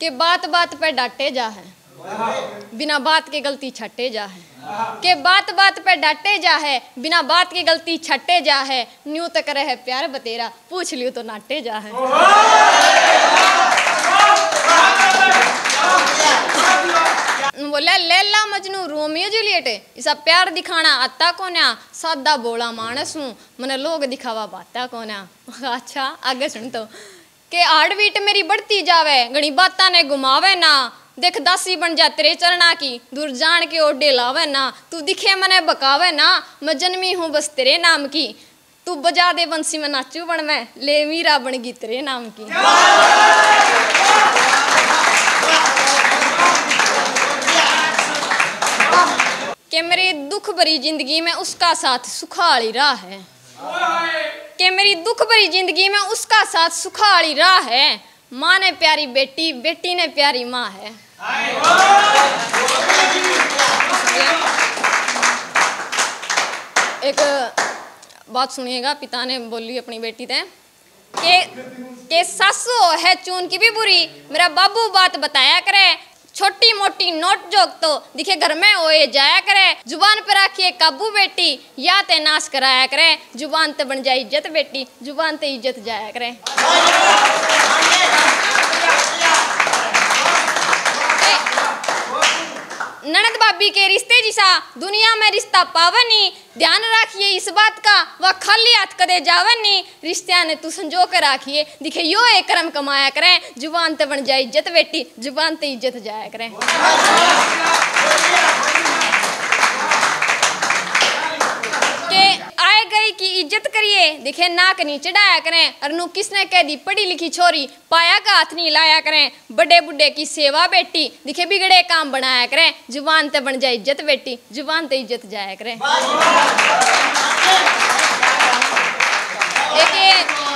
कि बात बात पे डांटे जा है, बिना बात के गलती छटे जा है। कि बात बात पे डांटे जा है, बिना बात की गलती छटे जा है। न्यू तक रहे प्यार बतेरा, पूछ लियो तो नाटे जा है। बोले लैला मजनू, रोमियो जूलियट, इसा प्यार दिखाना आता कोन्या? सादा बोला मानस हूँ, मने लोग दिखावा बाता कोन्या? अच्छा आगे सुन तो। के हार्ट बीट मेरी बढ़ती जावे घनी बाता ने घुमावे ना। देख दासी बन जा तेरे चरणा की, दूर जान के ओडे लावे ना। तू दिखे मने बकावे ना, मैं जन्मी हूँ बस तेरे नाम की। तू बजा दे बंसी में नाचू बन मैं, ले मीरा बन गई तेरे नाम की। कि मेरी दुख भरी ज़िंदगी में उसका साथ सुखाली राह है। कि मेरी दुख भरी ज़िंदगी में उसका साथ सुखाली राह है। माँ ने प्यारी बेटी बेटी ने प्यारी माँ है। एक बात सुनिएगा, पिता ने बोली अपनी बेटी से के के सासू है चून की भी बुरी, मेरा बाबू बात बताया करे छोटी मोटी नोट जोक तो दिखे घर में ओए जाया करे। ज़ुबान पर रखिए काबू बेटी, या ते नाश कराया करे। ज़ुबान ते बन जाए इज़्ज़त बेटी, ज़ुबान ते इज़्ज़त जाया करे। भाभी के रिश्ते जिसा दुनिया में रिश्ता पावनी। ध्यान रखिए इस बात का, वह खाली हाथ कदे जावनी। रिश्तिया ने तू संजो कर रखिए। दिखे, यो एक कर्म कमाया करें। ज़ुबान ते बन जाए इज़्ज़त बेटी, ज़ुबान ते इज़्ज़त जाया करें। की इज्जत करिए दिखे नाक नहीं चढ़ाया करें अरनु किसने कह दी पढ़ी लिखी छोरी पाया का हाथ नहीं लाया करें बड़े बुढ़े की सेवा बेटी दिखे बिगड़े काम बनाया करें जुबान ते बन जाए इज्जत बेटी जुबान ते इज्जत जाया करें देखिए